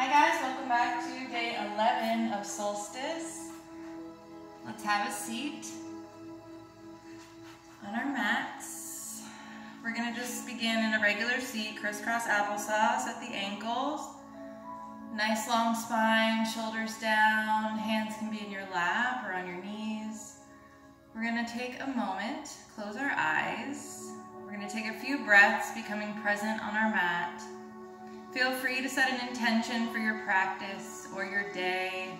Hi guys, welcome back to day 11 of Solstice. Let's have a seat on our mats. We're gonna just begin in a regular seat, crisscross applesauce at the ankles. Nice long spine, shoulders down, hands can be in your lap or on your knees. We're gonna take a moment, close our eyes. We're gonna take a few breaths, becoming present on our mat. Feel free to set an intention for your practice or your day.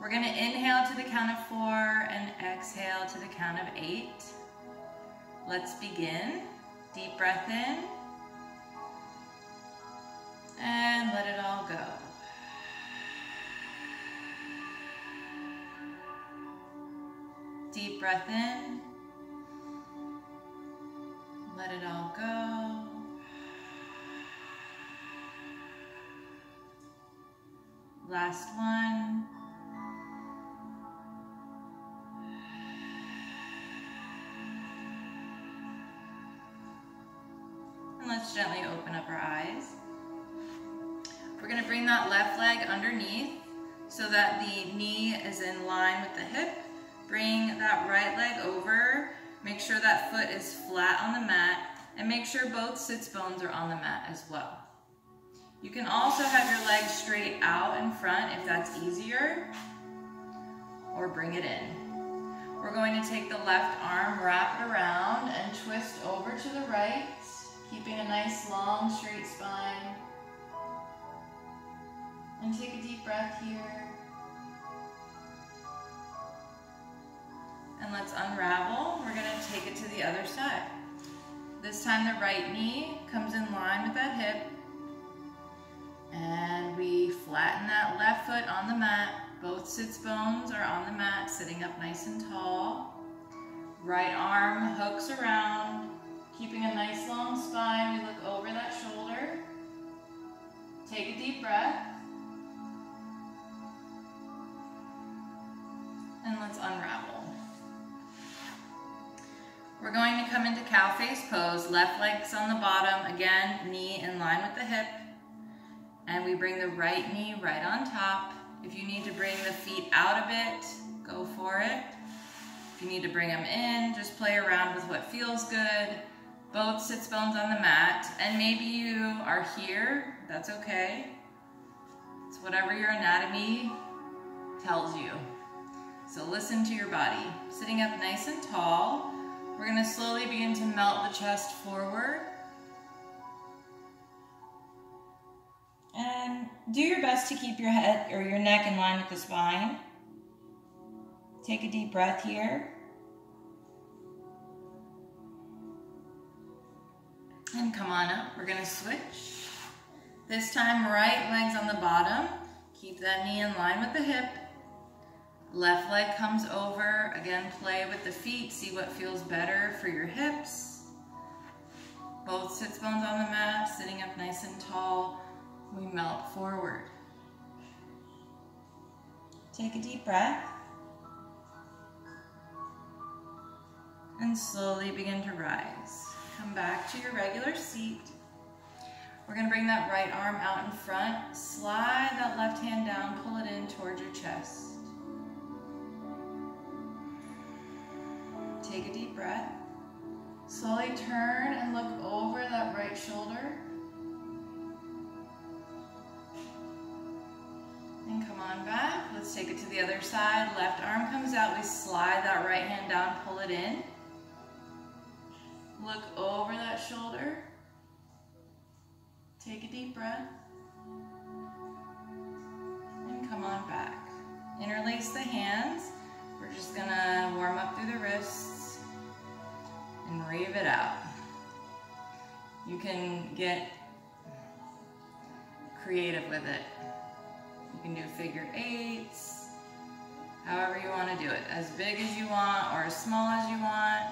We're gonna inhale to the count of four and exhale to the count of eight. Let's begin. Deep breath in. And let it all go. Deep breath in. Let it all go. Last one. And let's gently open up our eyes. We're gonna bring that left leg underneath so that the knee is in line with the hip. Bring that right leg over. Make sure that foot is flat on the mat and make sure both sits bones are on the mat as well. You can also have your legs straight out in front if that's easier, or bring it in. We're going to take the left arm, wrap it around, and twist over to the right, keeping a nice long straight spine. And take a deep breath here. And let's unravel. We're gonna take it to the other side. This time the right knee comes in line with that hip, and we flatten that left foot on the mat. Both sits bones are on the mat, sitting up nice and tall. Right arm hooks around, keeping a nice long spine. We look over that shoulder. Take a deep breath. And let's unravel. We're going to come into cow face pose. Left leg's on the bottom. Again, knee in line with the hip. And we bring the right knee right on top. If you need to bring the feet out a bit, go for it. If you need to bring them in, just play around with what feels good. Both sits bones on the mat. And maybe you are here, that's okay. It's whatever your anatomy tells you. So listen to your body. Sitting up nice and tall, we're gonna slowly begin to melt the chest forward. Do your best to keep your head or your neck in line with the spine. Take a deep breath here. And come on up, we're gonna switch. This time, right leg's on the bottom. Keep that knee in line with the hip. Left leg comes over. Again, play with the feet. See what feels better for your hips. Both sits bones on the mat, sitting up nice and tall. We melt forward. Take a deep breath. And slowly begin to rise. Come back to your regular seat. We're gonna bring that right arm out in front. Slide that left hand down, pull it in towards your chest. Take a deep breath. Slowly turn and look over that right shoulder. And come on back. Let's take it to the other side. Left arm comes out. We slide that right hand down, pull it in. Look over that shoulder. Take a deep breath. And come on back. Interlace the hands. We're just gonna warm up through the wrists and rave it out. You can get creative with it. You can do figure eights, however you want to do it. As big as you want or as small as you want.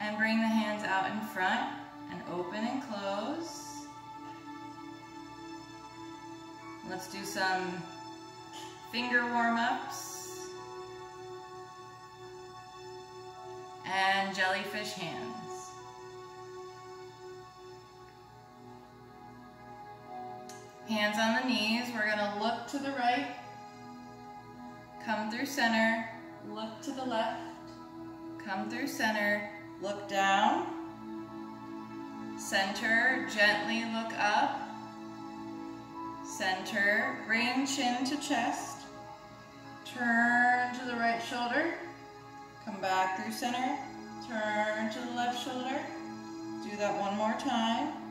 And bring the hands out in front and open and close. Let's do some finger warm-ups. And jellyfish hands. Hands on the knees. We're gonna look to the right, come through center, look to the left, come through center, look down, center, gently look up, center, bring chin to chest, turn to the right shoulder, come back through center, turn to the left shoulder, do that one more time.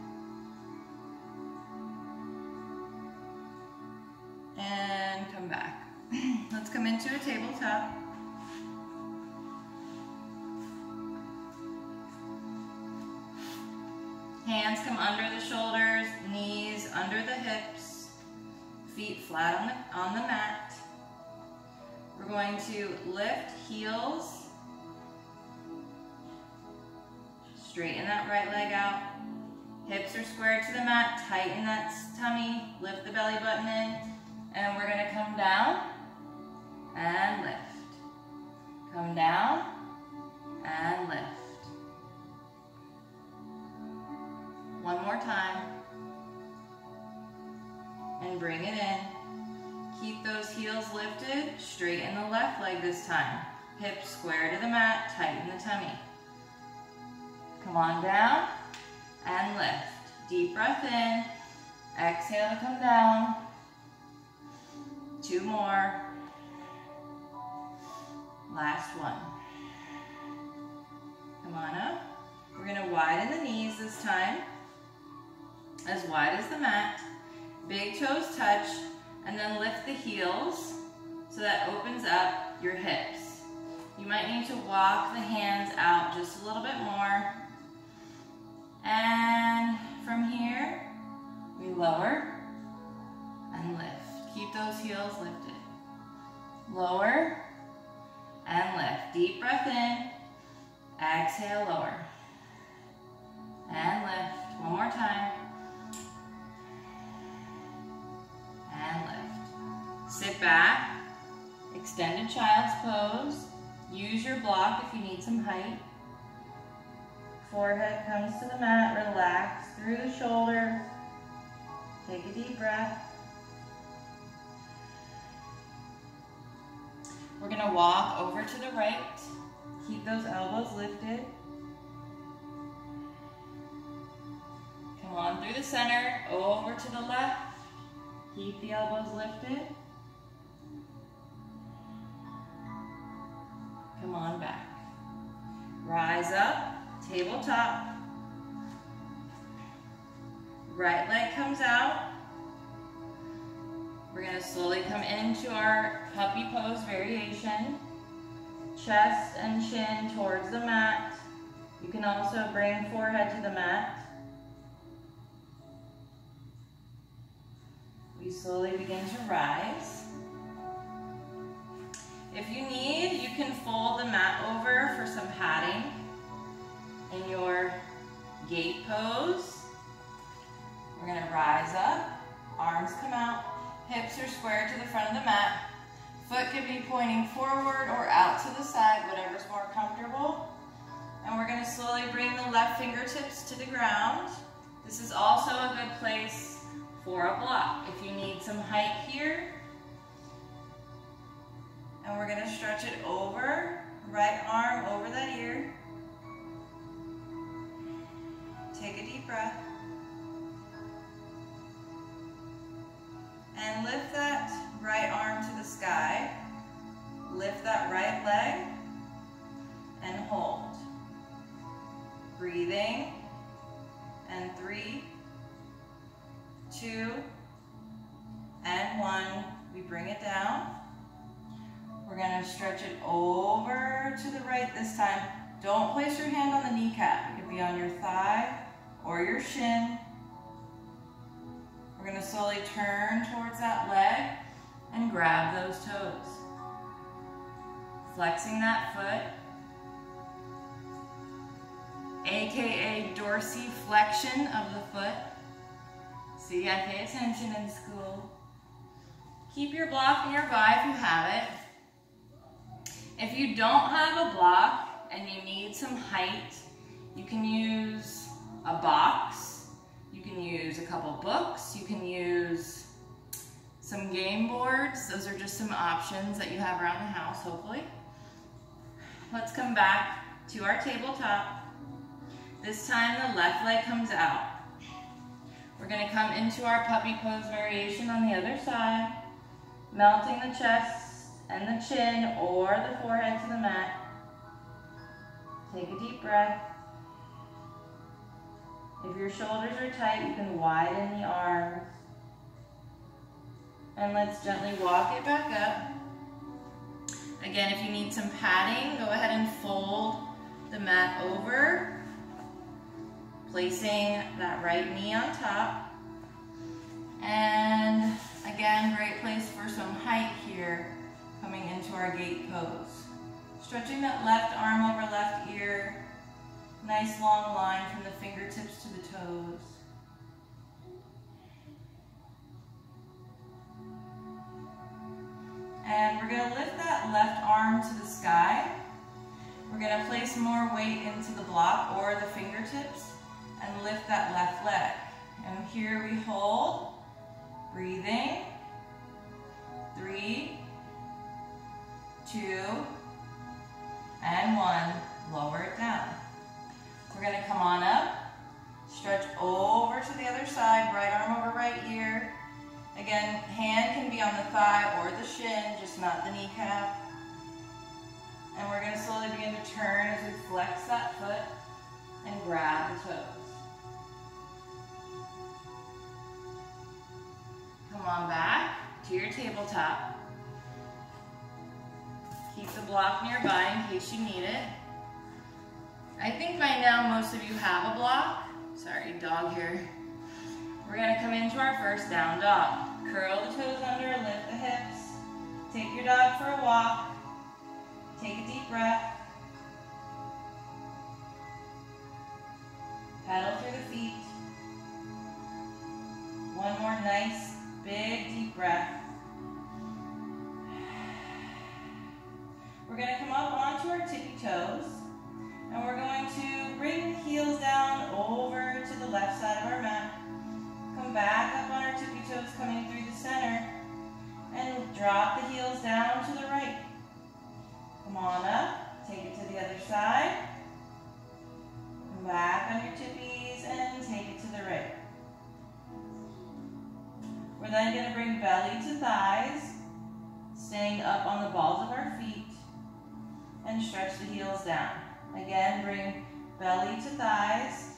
And come back. Let's come into a tabletop. Hands come under the shoulders, knees under the hips, feet flat on the, on the mat. We're going to lift heels, straighten that right leg out. Hips are squared to the mat, tighten that tummy, lift the belly button in, and we're gonna come down and lift. Come down and lift. One more time. And bring it in. Keep those heels lifted. Straighten the left leg this time. Hips square to the mat. Tighten the tummy. Come on down and lift. Deep breath in. Exhale to come down. Two more. Last one. Come on up. We're gonna widen the knees this time as wide as the mat. Big toes touch, and then lift the heels so that opens up your hips. You might need to walk the hands out just a little bit more. And from here, we lower and lift. Keep those heels lifted. Lower and lift. Deep breath in. Exhale, lower. And lift. One more time. and lift. Sit back, extended child's pose. Use your block if you need some height. Forehead comes to the mat, relax through the shoulders. Take a deep breath. We're gonna walk over to the right. Keep those elbows lifted. Come on through the center, over to the left. Keep the elbows lifted. Come on back. Rise up, tabletop. Right leg comes out. We're gonna slowly come into our puppy pose variation. Chest and chin towards the mat. You can also bring forehead to the mat. We slowly begin to rise. If you need, you can fold the mat over for some padding in your gate pose. We're gonna rise up, arms come out, hips are square to the front of the mat. Foot could be pointing forward or out to the side, whatever's more comfortable. And we're gonna slowly bring the left fingertips to the ground. This is also a good place for a block. If you need some height here, and we're gonna stretch it over, right arm over that ear. Take a deep breath. And lift that right arm to the sky. Lift that right leg and hold. Breathing. And three, two, and one. We bring it down. We're gonna stretch it over to the right this time. Don't place your hand on the kneecap. It could be on your thigh or your shin. We're gonna slowly turn towards that leg and grab those toes. Flexing that foot, AKA dorsiflexion of the foot. See, I pay attention in school. Keep your block nearby if you have it. If you don't have a block and you need some height, you can use a box. Can use a couple books. You can use some game boards. Those are just some options that you have around the house, hopefully. Let's come back to our tabletop. This time the left leg comes out. We're gonna come into our puppy pose variation on the other side, melting the chest and the chin or the forehead to the mat. Take a deep breath. If your shoulders are tight, you can widen the arms. And let's gently walk it back up. Again, if you need some padding, go ahead and fold the mat over, placing that right knee on top. And again, great place for some height here, coming into our gate pose. Stretching that left arm over left ear, Nice long line from the fingertips to the toes. And we're going to lift that left arm to the sky. We're going to place more weight into the block or the fingertips and lift that left leg. And here we hold, breathing, three, two, block nearby in case you need it. I think by now most of you have a block. Sorry, dog here. We're gonna come into our first down dog. Curl the toes under, lift the hips. Take your dog for a walk. Take a deep breath. Going to bring belly to thighs, staying up on the balls of our feet, and stretch the heels down. Again, bring belly to thighs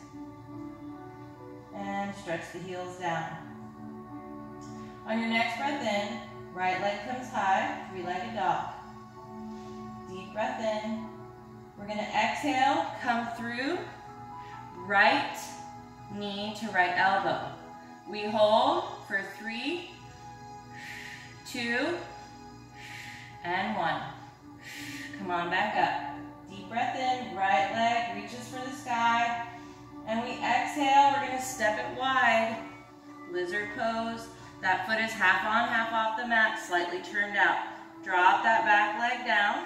and stretch the heels down. On your next breath in, right leg comes high, three-legged dog. Deep breath in. We're going to exhale, come through, right knee to right elbow. We hold for three, two, and one. Come on back up. Deep breath in, right leg reaches for the sky. And we exhale, we're gonna step it wide. Lizard pose. That foot is half on, half off the mat, slightly turned out. Drop that back leg down.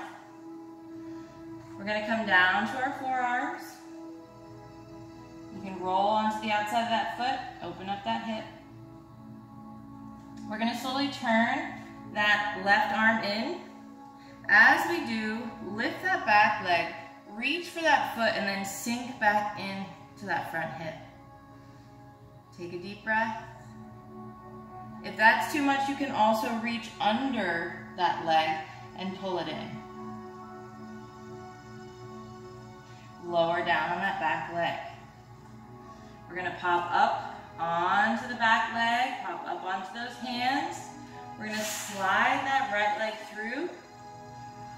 We're gonna come down to our forearms. You can roll onto the outside of that foot, open up that hip. We're gonna slowly turn that left arm in as we do, lift that back leg, reach for that foot, and then sink back in to that front hip. Take a deep breath. If that's too much, you can also reach under that leg and pull it in. Lower down on that back leg. We're gonna pop up onto the back leg, pop up onto those hands. We're gonna slide that right leg through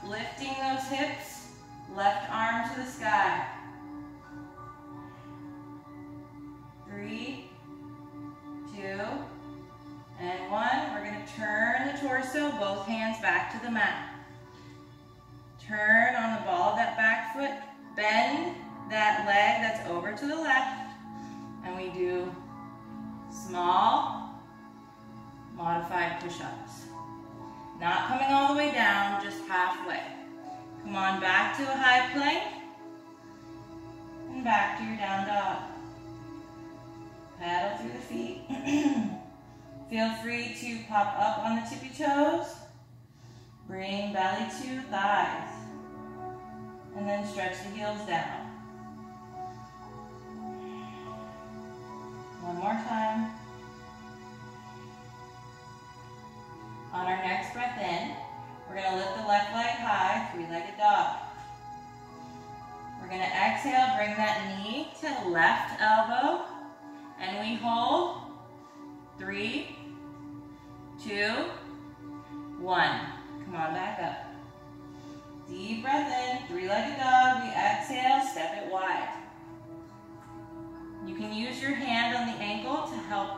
Lifting those hips, left arm to the sky. Three, two, and one. We're going to turn the torso, both hands back to the mat. Turn on the ball of that back foot. Bend that leg that's over to the left. And we do small, modified push-ups. Not coming all the way down, just halfway. Come on back to a high plank. And back to your down dog. Paddle through the feet. Feel free to pop up on the tippy toes. Bring belly to thighs. And then stretch the heels down. One more time. On our next breath in, we're going to lift the left leg high, three-legged dog. We're going to exhale, bring that knee to left elbow, and we hold. Three, two, one. Come on back up. Deep breath in, three-legged dog. We exhale, step it wide. You can use your hand on the ankle to help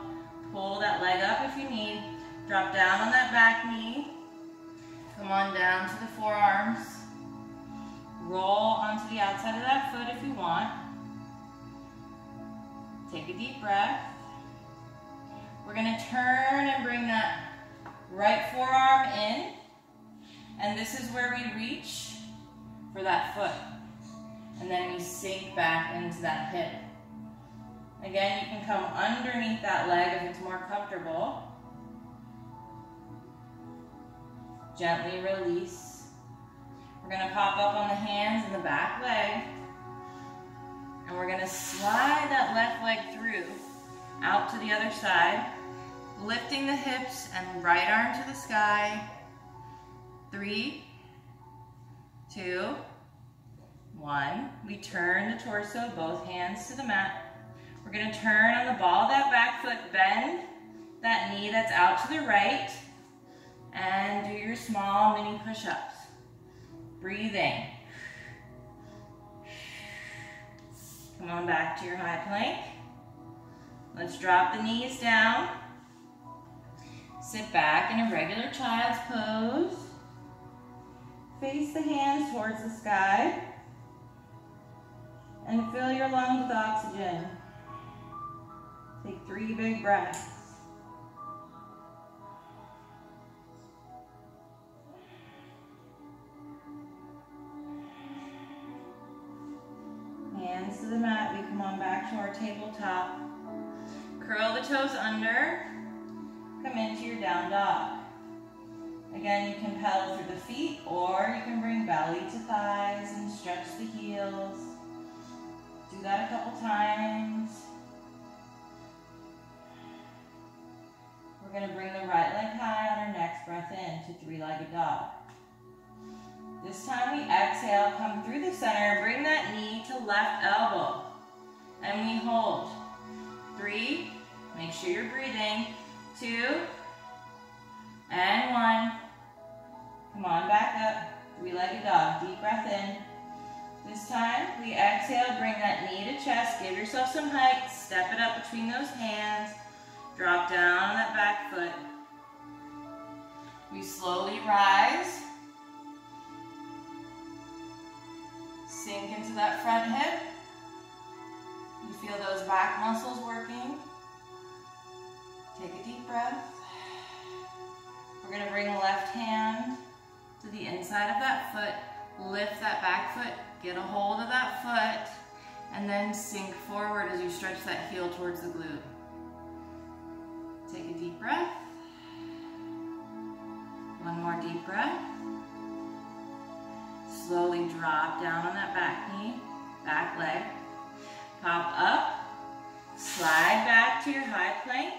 pull that leg up if you need. Drop down on that back knee. Come on down to the forearms. Roll onto the outside of that foot if you want. Take a deep breath. We're going to turn and bring that right forearm in. And this is where we reach for that foot. And then we sink back into that hip. Again, you can come underneath that leg if it's more comfortable. Gently release. We're going to pop up on the hands and the back leg. And we're going to slide that left leg through out to the other side, lifting the hips and right arm to the sky. Three, two, one. We turn the torso, both hands to the mat. We're gonna turn on the ball of that back foot, bend that knee that's out to the right, and do your small mini push-ups. Breathing. Come on back to your high plank. Let's drop the knees down. Sit back in a regular child's pose. Face the hands towards the sky. And fill your lungs with oxygen. Three big breaths. Hands to the mat, we come on back to our tabletop. Curl the toes under, come into your down dog. Again, you can pedal through the feet or you can bring belly to thighs and stretch the heels. Do that a couple times. We're going to bring the right leg high on our next breath in to three-legged dog. This time we exhale, come through the center, bring that knee to left elbow. And we hold. Three, make sure you're breathing. Two, and one. Come on, back up. Three-legged dog, deep breath in. This time, we exhale, bring that knee to chest, give yourself some height, step it up between those hands, drop down on that back foot. We slowly rise. Sink into that front hip. You feel those back muscles working. Take a deep breath. We're gonna bring left hand to the inside of that foot, lift that back foot, get a hold of that foot, and then sink forward as you stretch that heel towards the glute. Take a deep breath. One more deep breath. Slowly drop down on that back knee, back leg. Pop up, slide back to your high plank.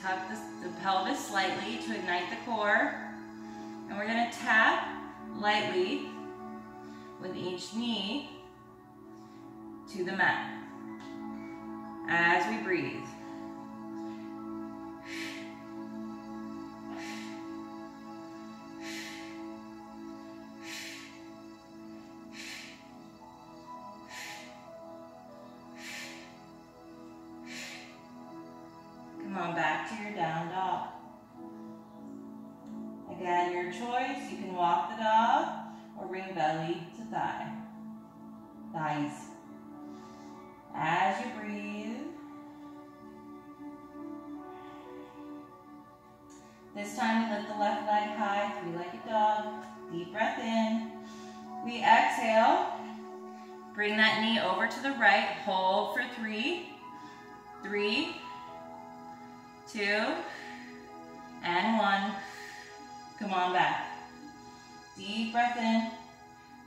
Tuck the, the pelvis slightly to ignite the core. And we're gonna tap lightly with each knee to the mat as we breathe. This time we lift the left leg high, three-legged dog. Deep breath in. We exhale. Bring that knee over to the right. Hold for three, three, two, and one. Come on back. Deep breath in.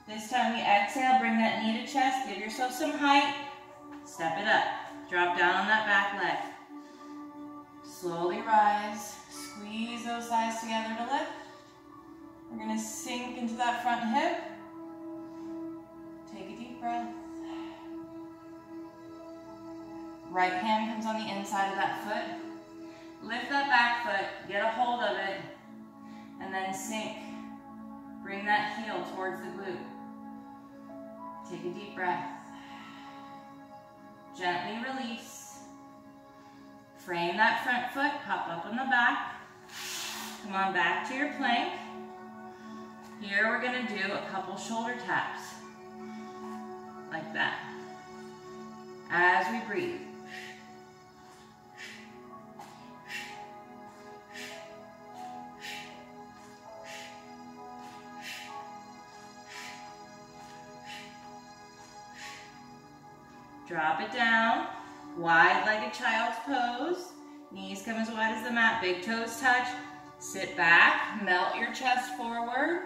This time we exhale, bring that knee to chest, give yourself some height. Step it up. Drop down on that back leg. Slowly rise. Squeeze those thighs together to lift. We're gonna sink into that front hip. Take a deep breath. Right hand comes on the inside of that foot. Lift that back foot, get a hold of it, and then sink. Bring that heel towards the glute. Take a deep breath. Gently release. Frame that front foot, pop up on the back. Come on back to your plank. Here we're gonna do a couple shoulder taps. Like that. As we breathe. Drop it down. Wide-legged child's pose. Knees come as wide as the mat. Big toes touch. Sit back. Melt your chest forward.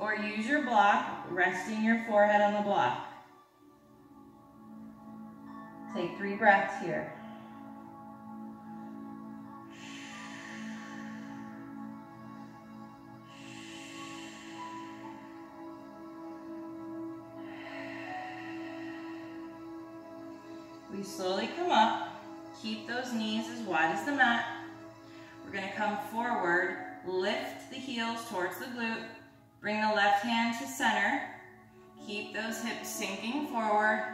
Or use your block, resting your forehead on the block. Take three breaths here. We slowly come up. Keep those knees as wide as the mat. We're gonna come forward, lift the heels towards the glute, bring the left hand to center, keep those hips sinking forward,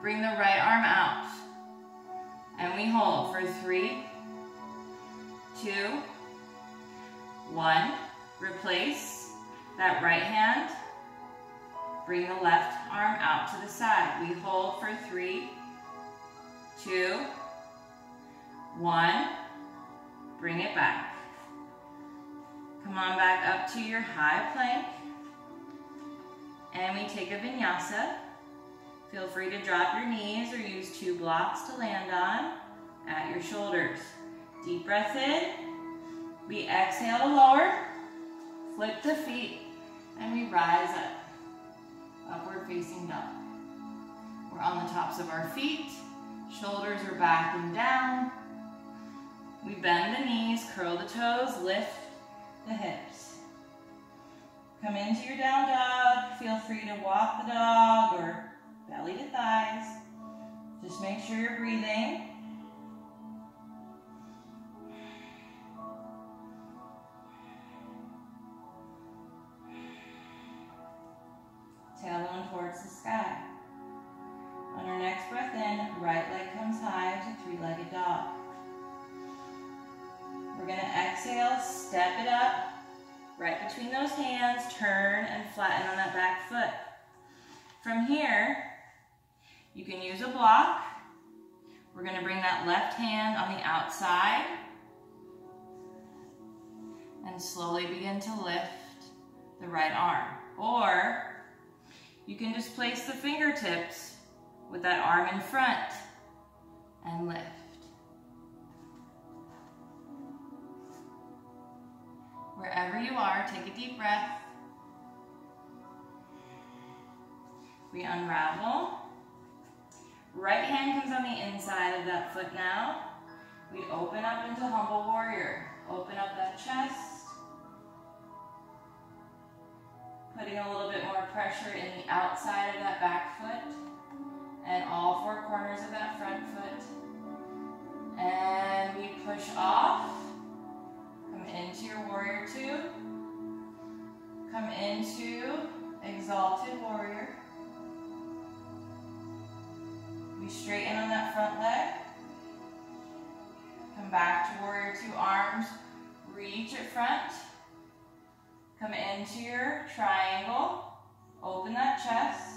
bring the right arm out. And we hold for three, two, one. Replace that right hand. Bring the left arm out to the side. We hold for three, two, one. Bring it back. Come on back up to your high plank. And we take a vinyasa. Feel free to drop your knees or use two blocks to land on at your shoulders. Deep breath in. We exhale to lower. Flip the feet and we rise up. Upward facing dog. We're on the tops of our feet. Shoulders are back and down. We bend the knees, curl the toes, lift the hips. Come into your down dog. Feel free to walk the dog or belly to thighs. Just make sure you're breathing. We're gonna bring that left hand on the outside and slowly begin to lift the right arm. Or you can just place the fingertips with that arm in front and lift. Wherever you are, take a deep breath. We unravel. Right hand comes on the inside of that foot now. We open up into humble warrior. Open up that chest. Putting a little bit more pressure in the outside of that back foot and all four corners of that front foot. And we push off. Come into your warrior two. Come into exalted warrior. We straighten on that front leg. Come back to warrior two arms. Reach at front. Come into your triangle. Open that chest.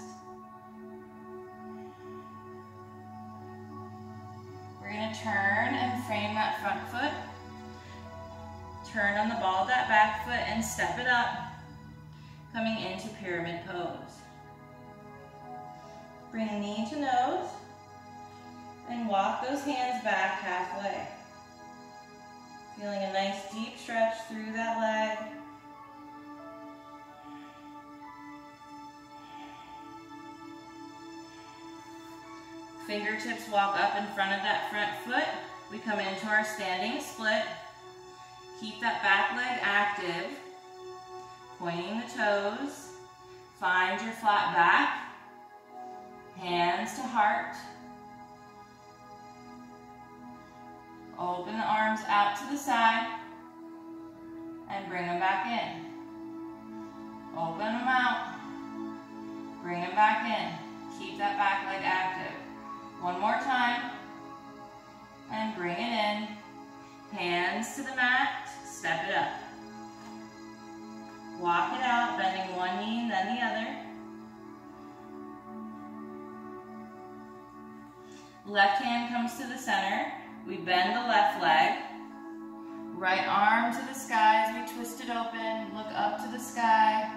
We're going to turn and frame that front foot. Turn on the ball of that back foot and step it up. Coming into pyramid pose. Bring knee to nose. And walk those hands back halfway. Feeling a nice deep stretch through that leg. Fingertips walk up in front of that front foot. We come into our standing split. Keep that back leg active. Pointing the toes. Find your flat back. Hands to heart. Open the arms out to the side and bring them back in. Open them out. Bring them back in. Keep that back leg active. One more time. And bring it in. Hands to the mat. Step it up. Walk it out, bending one knee and then the other. Left hand comes to the center. We bend the left leg. Right arm to the sky as we twist it open. Look up to the sky.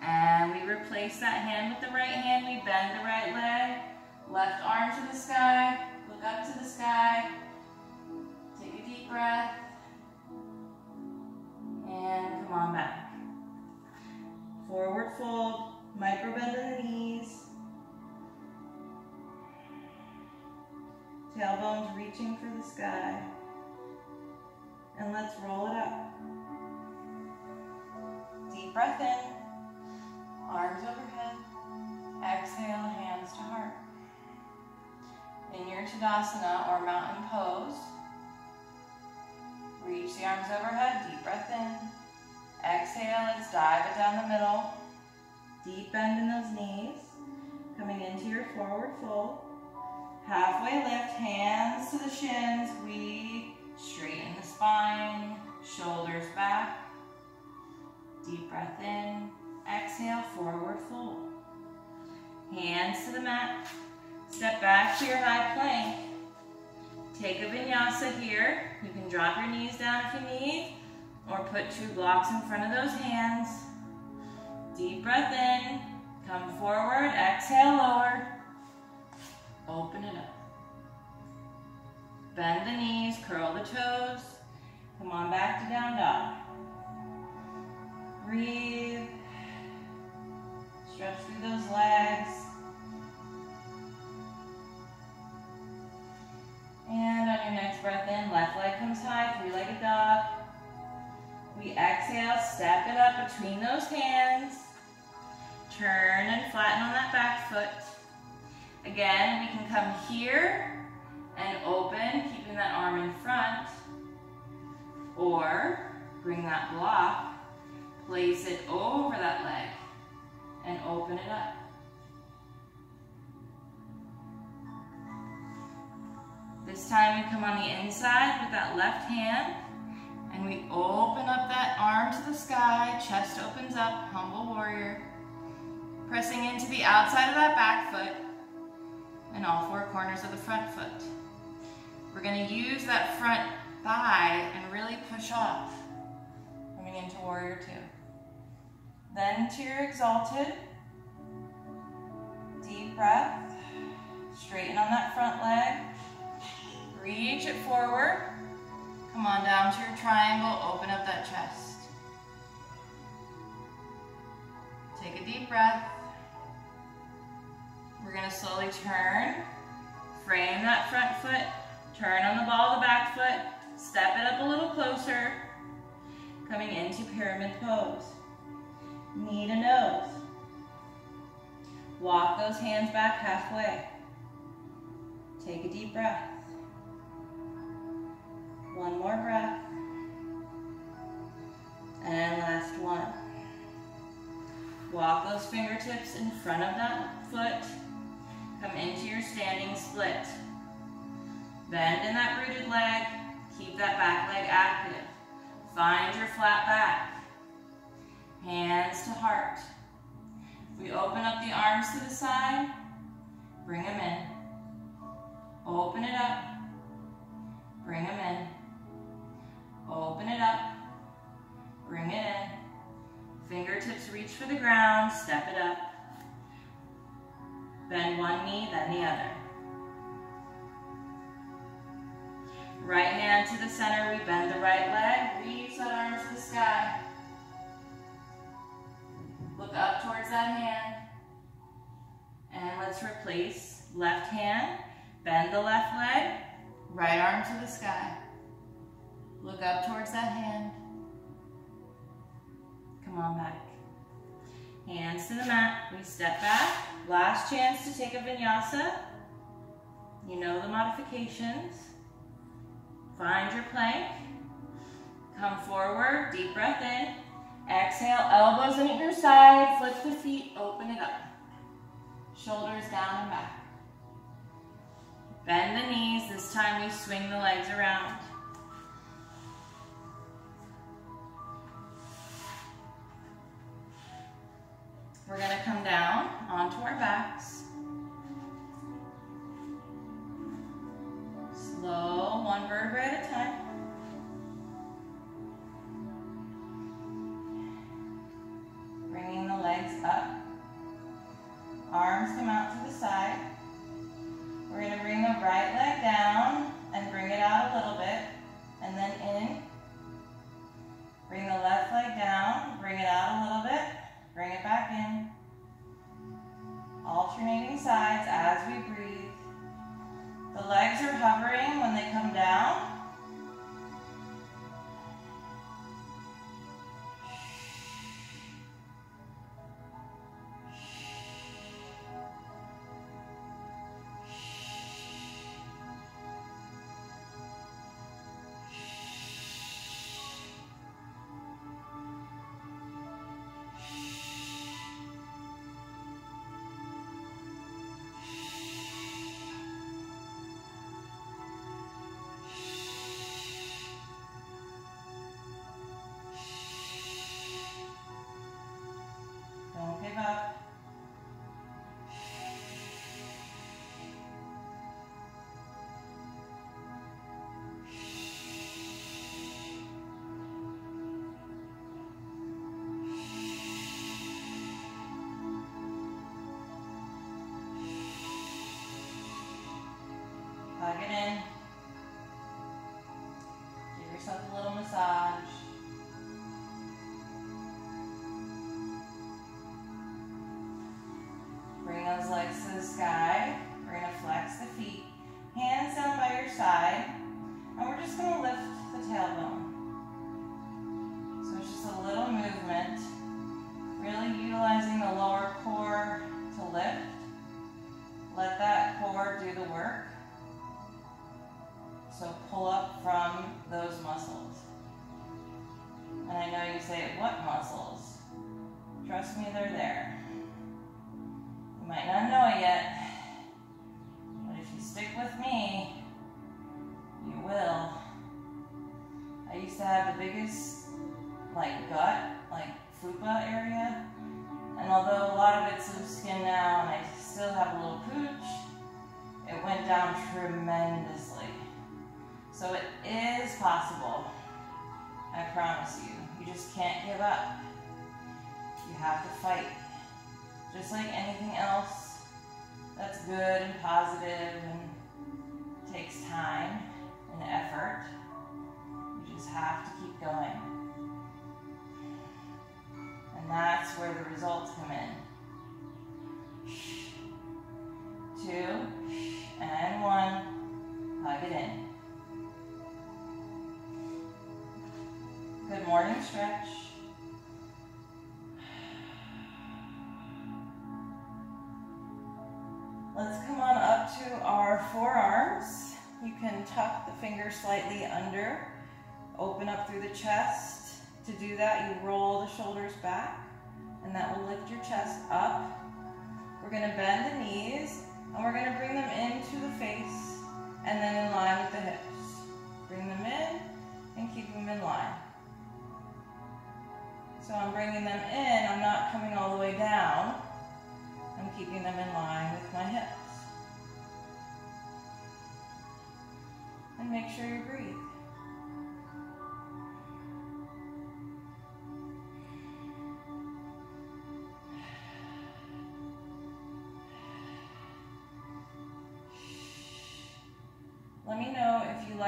And we replace that hand with the right hand. We bend the right leg. Left arm to the sky. Look up to the sky. Take a deep breath. And come on back. Forward fold. Micro bend in the knees. Tailbones reaching for the sky. And let's roll it up. Deep breath in. Arms overhead. Exhale, hands to heart. In your Tadasana or mountain pose, reach the arms overhead, deep breath in. Exhale, let's dive it down the middle. Deep bend in those knees. Coming into your forward fold. Halfway lift, hands to the shins. We straighten the spine, shoulders back. Deep breath in. Exhale, forward fold. Hands to the mat. Step back to your high plank. Take a vinyasa here. You can drop your knees down if you need, or put two blocks in front of those hands. Deep breath in. Come forward. Exhale, lower. Open it up. Bend the knees, curl the toes. Come on back to down dog. Breathe. Stretch through those legs. And on your next breath in, left leg comes high, three-legged dog. We exhale, step it up between those hands. Turn and flatten on that back foot. Again, we can come here and open, keeping that arm in front. Or bring that block, place it over that leg, and open it up. This time we come on the inside with that left hand, and we open up that arm to the sky, chest opens up, humble warrior. Pressing into the outside of that back foot, and all four corners of the front foot. We're going to use that front thigh and really push off, coming into warrior two. Then to your exalted, deep breath, straighten on that front leg, reach it forward, come on down to your triangle, open up that chest. Take a deep breath. We're gonna slowly turn, frame that front foot, turn on the ball of the back foot, step it up a little closer, coming into pyramid pose. Knee to nose. Walk those hands back halfway. Take a deep breath. One more breath. And last one. Walk those fingertips in front of that foot. Come into your standing split. Bend in that rooted leg. Keep that back leg active. Find your flat back. Hands to heart. We open up the arms to the side. Bring them in. Open it up. Bring them in. Open it up. Bring it in. Fingertips reach for the ground. Step it up. Then the other. Right hand to the center, we bend the right leg, reach that arm to the sky. Look up towards that hand. And let's replace left hand, bend the left leg, right arm to the sky. Look up towards that hand. Come on back. Hands to the mat, we step back. Last chance to take a vinyasa. You know the modifications. Find your plank. Come forward, deep breath in. Exhale, elbows in at your side, flip the feet, open it up. Shoulders down and back. Bend the knees, this time we swing the legs around. We're gonna come down onto our backs. Where the results come in. Two, and one, hug it in. Good morning stretch. Let's come on up to our forearms. You can tuck the fingers slightly under, open up through the chest. To do that, you roll the shoulders back, and that will lift your chest up. We're gonna bend the knees, and we're gonna bring them into the face, and then in line with the hips. Bring them in, and keep them in line. So I'm bringing them in, I'm not coming all the way down. I'm keeping them in line with my hips. And make sure you breathe.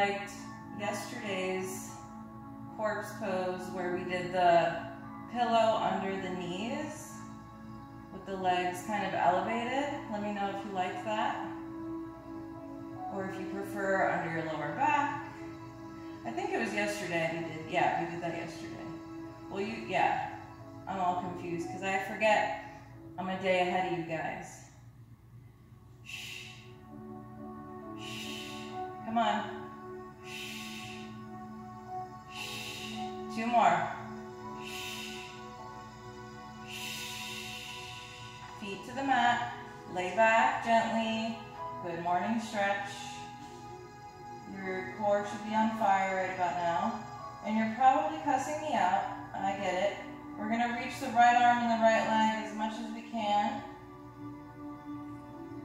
Liked yesterday's corpse pose where we did the pillow under the knees with the legs kind of elevated. Let me know if you like that. Or if you prefer under your lower back. I think it was yesterday we did, yeah, we did that yesterday. Well, you, yeah, I'm all confused because I forget I'm a day ahead of you guys. Shh. Shh. Come on. Gently. Good morning stretch. Your core should be on fire right about now. And you're probably cussing me out. I get it. We're going to reach the right arm and the right leg as much as we can.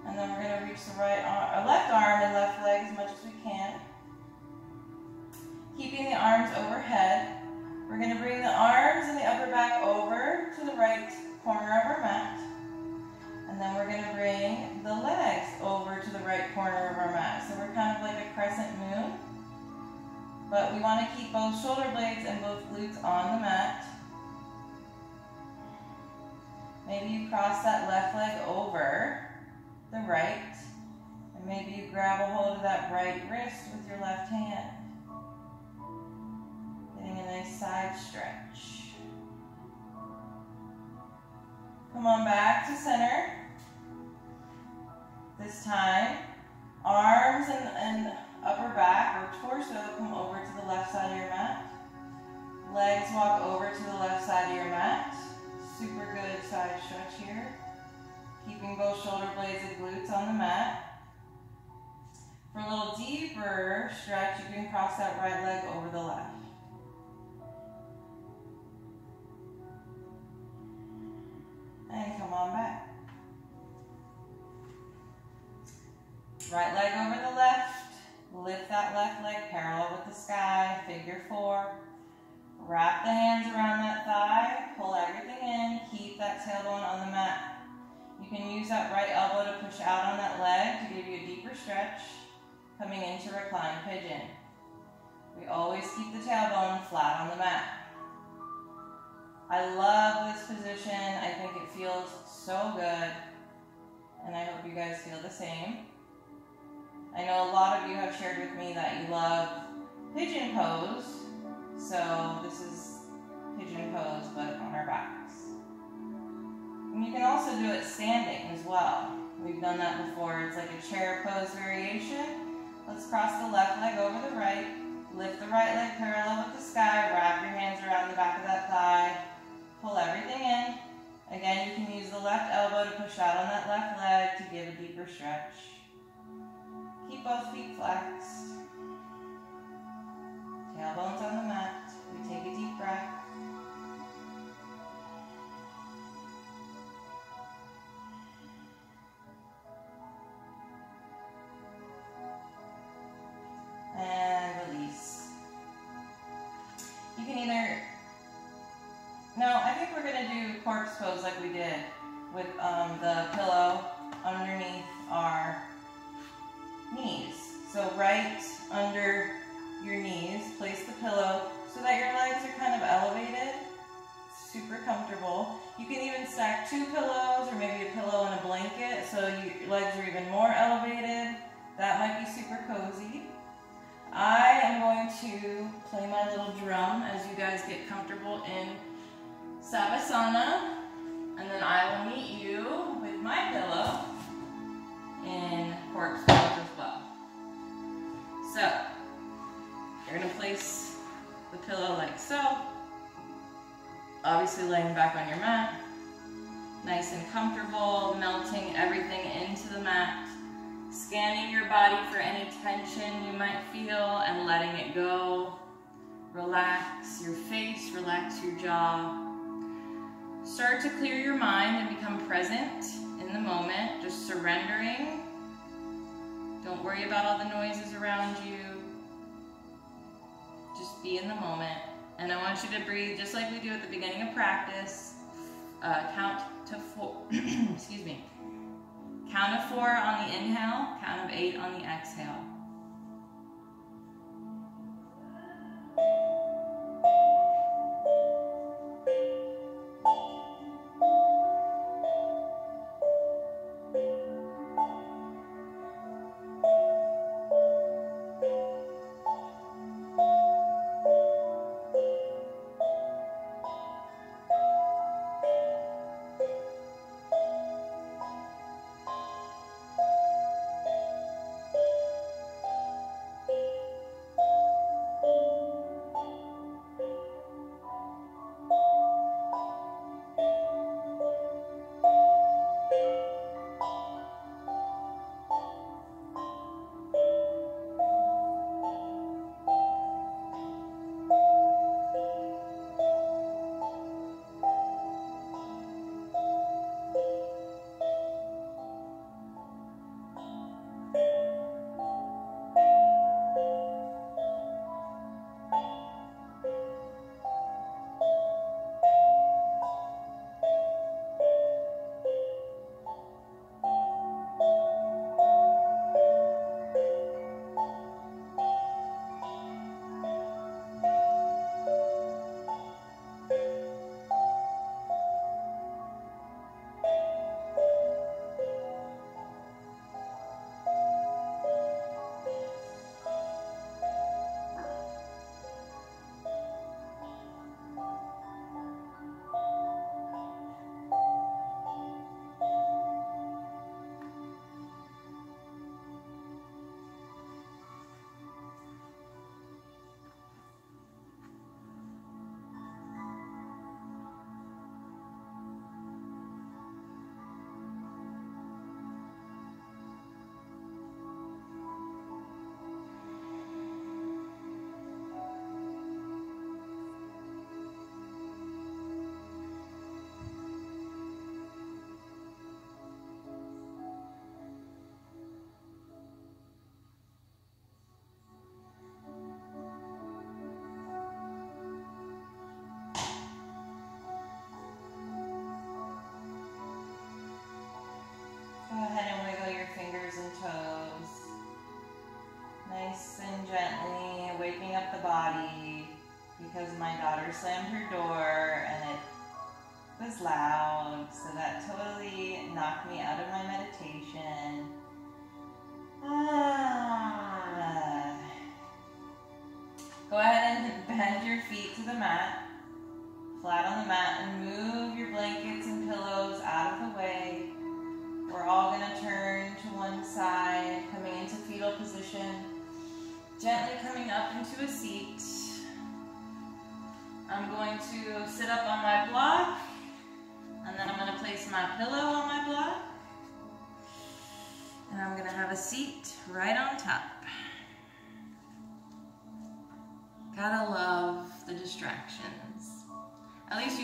And then we're going to reach the right arm, or uh, left arm and left leg as much as we can. Keeping the arms overhead. We're going to bring the arms and the upper back over to the right corner of our mat. Then we're going to bring the legs over to the right corner of our mat. So we're kind of like a crescent moon. But we want to keep both shoulder blades and both glutes on the mat. Maybe you cross that left leg over the right. And maybe you grab a hold of that right wrist with your left hand. Getting a nice side stretch. Come on back to center. This time, arms and, and upper back or torso come over to the left side of your mat. Legs walk over to the left side of your mat. Super good side stretch here. Keeping both shoulder blades and glutes on the mat. For a little deeper stretch, you can cross that right leg over the left. And come on back. Right leg over the left. Lift that left leg parallel with the sky, figure four. Wrap the hands around that thigh, pull everything in, keep that tailbone on the mat. You can use that right elbow to push out on that leg to give you a deeper stretch, coming into recline pigeon. We always keep the tailbone flat on the mat. I love this position. I think it feels so good. And I hope you guys feel the same. I know a lot of you have shared with me that you love pigeon pose. So this is pigeon pose, but on our backs. And you can also do it standing as well. We've done that before. It's like a chair pose variation. Let's cross the left leg over the right. Lift the right leg parallel with the sky. Wrap your hands around the back of that thigh. Pull everything in. Again, you can use the left elbow to push out on that left leg to give a deeper stretch. Scanning your body for any tension you might feel and letting it go. Relax your face, relax your jaw. Start to clear your mind and become present in the moment, just surrendering. Don't worry about all the noises around you. Just be in the moment. And I want you to breathe just like we do at the beginning of practice. Uh, count to four, excuse me. Count of four on the inhale, count of eight on the exhale.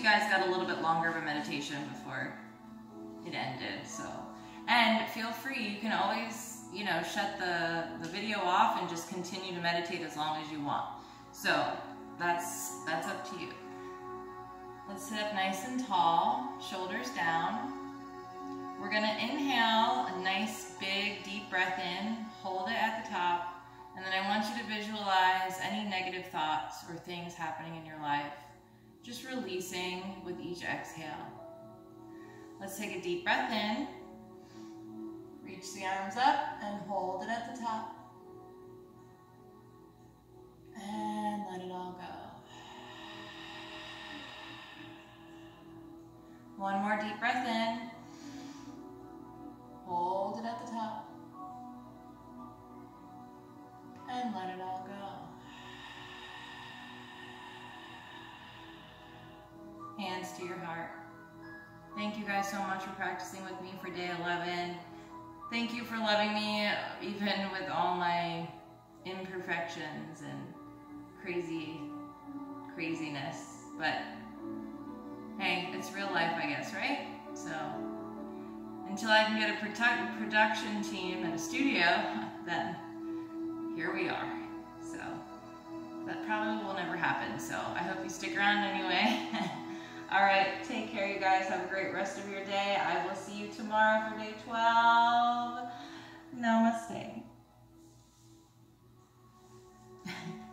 Guys got a little bit longer of a meditation before it ended, so. And feel free, you can always, you know, shut the, the video off and just continue to meditate as long as you want. So that's, that's up to you. Let's sit up nice and tall, shoulders down. We're gonna inhale a nice big deep breath in, hold it at the top, and then I want you to visualize any negative thoughts or things happening in your life, just releasing with each exhale. Let's take a deep breath in, reach the arms up and hold it at the top. And let it all go. One more deep breath in. Hold it at the top. And let it all go. Hands to your heart. Thank you guys so much for practicing with me for day 11. Thank you for loving me uh, even with all my imperfections and crazy craziness. But hey, it's real life, I guess, right? So until I can get a produ production team and a studio, then here we are. So that probably will never happen. So I hope you stick around anyway. All right, take care, you guys. Have a great rest of your day. I will see you tomorrow for day 12. Namaste.